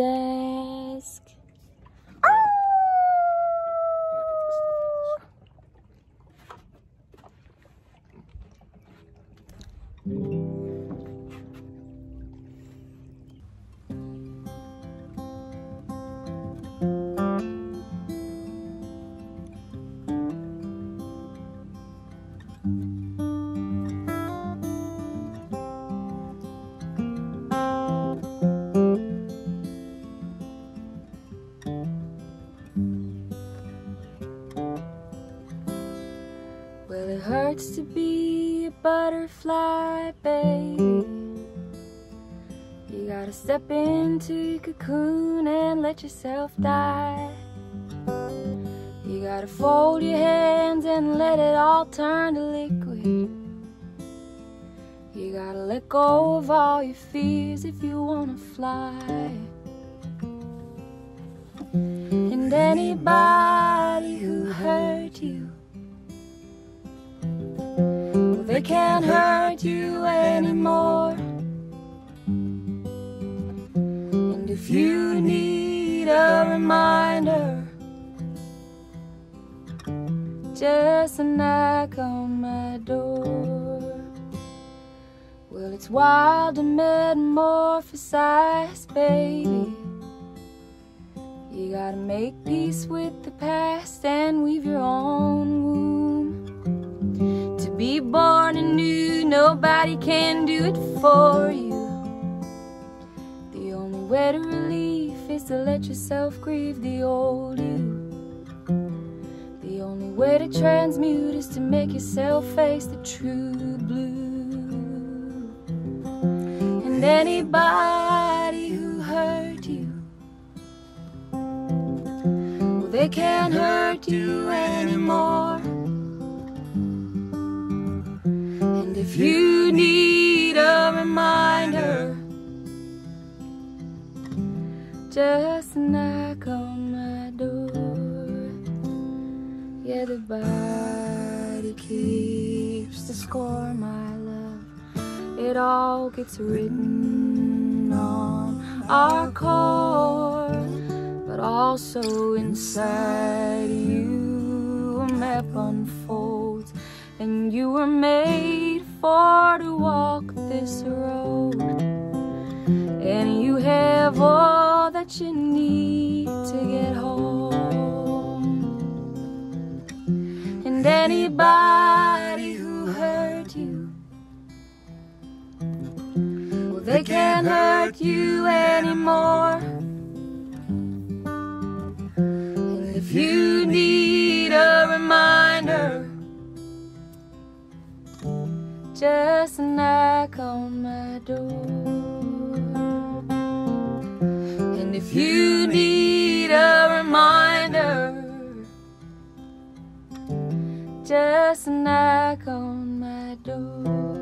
desk. Well, hurts to be a butterfly, baby. You gotta step into your cocoon and let yourself die. You gotta fold your hands and let it all turn to liquid. You gotta let go of all your fears if you wanna fly. And anybody they can't hurt you anymore. And if you need a reminder, just a knock on my door. Well, it's wild to metamorphosize, baby. You gotta make peace with the past nobody can do it for you. The only way to relief is to let yourself grieve the old you. The only way to transmute is to make yourself face the true blue. And anybody who hurt you, well, they can't hurt you anymore. You need a reminder, just knock on my door. Yeah, the body keeps the score, my love. It all gets written on our core, but also inside you a map unfolds, and you were made for to walk this road, and you have all that you need to get home. And anybody who hurt you, well, they can't hurt you anymore. Just knock on my door. And if you need a reminder, just knock on my door.